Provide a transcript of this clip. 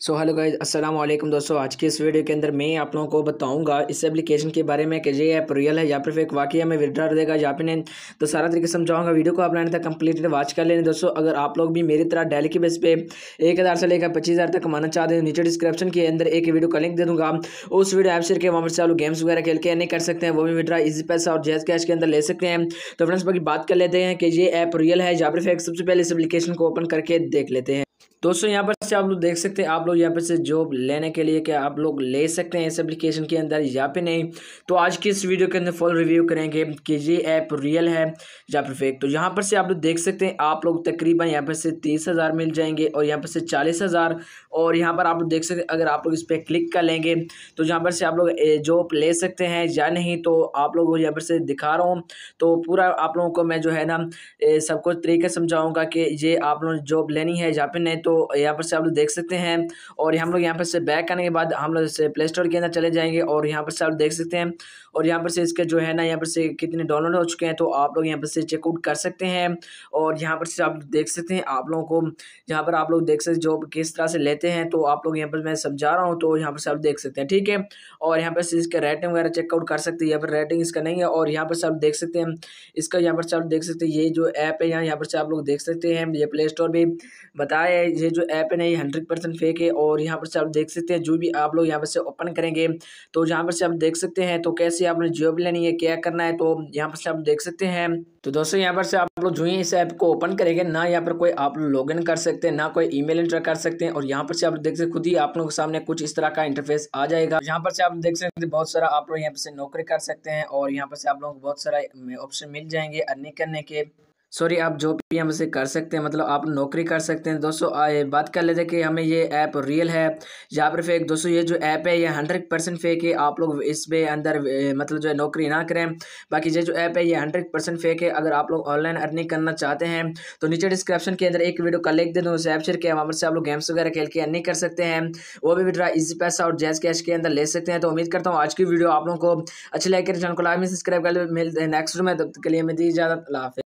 So hello guys अस्सलाम वालेकुम दोस्तों। आज के इस वीडियो के अंदर मैं आप लोगों को बताऊँगा इस एप्लीकेशन के बारे में कि ये ऐप रियल है या फिर एक वाकई में विड्रा देगा या फिर नहीं। तो सारा तरीके समझाऊँगा। वीडियो को आप लाने तक कंप्लीटली वॉच कर लेने दोस्तों। अगर आप लोग भी मेरी तरह डेली के बेस पे एक हज़ार से लेकर पच्चीस हज़ार तक कमाना चाहते हैं, नीचे डिस्क्रिप्शन के अंदर एक वीडियो का लिंक दे दूँगा। उस वीडियो ऐप से वहाँ पर से गेम्स वगैरह खेल के नहीं कर सकते हैं। वो भी विड्रा इजी पैसा और जैस कैश के अंदर ले सकते हैं। तो फ्रेंड्स बाकी बात कर लेते हैं कि ये ऐप रियल है या फिर सबसे पहले इस एप्लीकेशन को ओपन करके देख लेते हैं। दोस्तों, यहाँ पर से आप लोग देख सकते हैं, आप लोग यहाँ पर से जॉब लेने के लिए क्या आप लोग ले सकते हैं इस एप्लीकेशन के अंदर या फिर नहीं। तो आज की इस वीडियो के अंदर फुल रिव्यू करेंगे कि ये ऐप रियल है या फिर फेक तो यहाँ पर से आप लोग देख सकते हैं, आप लोग तकरीबन यहाँ पर से तीस हज़ार मिल जाएँगे और यहाँ पर से चालीस हज़ार। और यहाँ पर आप लोग देख सकते हैं, अगर आप लोग इस पर क्लिक कर लेंगे तो यहाँ पर से आप लोग जॉब ले सकते हैं या नहीं तो आप लोग यहाँ पर से दिखा रहा हूँ। तो पूरा आप लोगों को मैं जो है ना सब कुछ तरीके समझाऊँगा कि ये आप लोग जॉब लेनी है या फिर नहीं। तो यहाँ पर से आप लोग देख सकते हैं और हम लोग यहाँ पर से बैक करने के बाद हम लोग जैसे प्ले स्टोर के अंदर चले जाएँगे और यहाँ पर से आप देख सकते हैं और यहाँ पर से इसके जो है ना यहाँ पर से कितने डाउनलोड हो चुके हैं तो आप लोग यहाँ पर से चेकआउट कर सकते हैं और यहाँ पर से आप देख सकते हैं आप लोगों को यहाँ पर आप लोग देख सकते जो किस तरह से लेते हैं तो आप लोग यहाँ पर मैं समझा रहा हूँ तो यहाँ पर से आप देख सकते हैं ठीक है और यहाँ पर से इसका रेटिंग वगैरह चेकआउट कर सकते हैं यहाँ पर रेटिंग इसका नहीं है और यहाँ पर से आप देख सकते हैं इसका यहाँ पर से आप देख सकते हैं ये जो ऐप है यहाँ यहाँ पर से आप लोग देख सकते हैं ये प्ले स्टोर भी बताया है ये जो ऐप है ना, ये हंड्रेड परसेंट फेक है और यहाँ पर से आप देख सकते हैं, जो भी आप लोग यहाँ पर से ओपन करेंगे तो यहाँ पर से आप देख सकते हैं तो कैसे आपने जॉब लेनी है, क्या करना है तो यहाँ पर से आप देख सकते हैं। तो दोस्तों, यहाँ पर से आप लोग जो ही इस ऐप को ओपन करेंगे, ना यहाँ पर कोई आप लॉग इन कर सकते हैं, ना कोई ईमेल एंटर कर सकते हैं और यहाँ पर से आप देख सकते खुद ही आप लोगों के सामने कुछ इस तरह का इंटरफेस आ जाएगा। यहाँ पर से आप देख सकते हैं, बहुत सारा आप लोग यहाँ पर से नौकरी कर सकते हैं और यहाँ पर से आप लोगों को बहुत सारा ऑप्शन मिल जाएँगे, अर्निंग करने के। सॉरी आप जो भी हम से कर सकते हैं मतलब आप नौकरी कर सकते हैं। दोस्तों आए बात कर लेते हैं कि हमें ये ऐप रियल है। या फिर फेक दोस्तों, ये जो ऐप है, ये हंड्रेड परसेंट फेक है। आप लोग इस पे अंदर मतलब जो है नौकरी ना करें। बाकी ये जो ऐप है, ये हंड्रेड परसेंट फेक है। अगर आप लोग ऑनलाइन अर्निंग करना चाहते हैं तो नीचे डिस्क्रिप्शन के अंदर एक वीडियो का लिंक दे दूँ उस ऐप से वहाँ पर से आप लोग गेम्स वगैरह खेल के अर्निंग कर सकते हैं। वो भी विड्रा इजी पैसा और जैस कैश के अंदर ले सकते हैं। तो उम्मीद करता हूँ आज की वीडियो आप लोगों को अच्छी लगे। चैनल को लाइक में सब्सक्राइब कर हैं नेक्स्ट में। तब के लिए मैं दी इजाज़त।